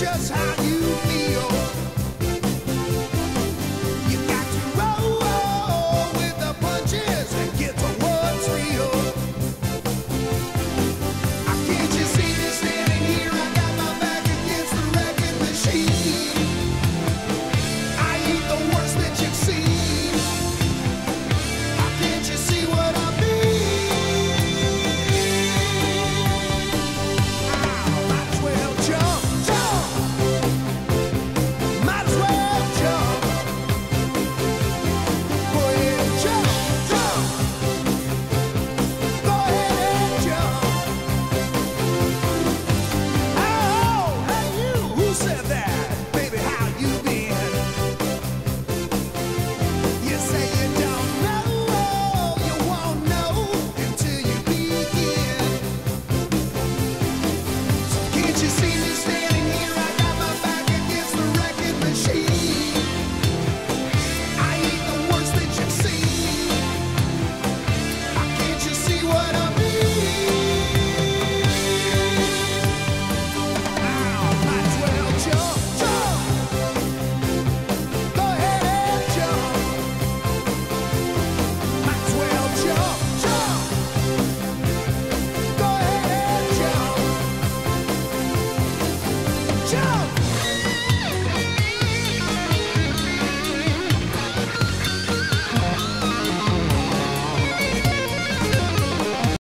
just how you feel.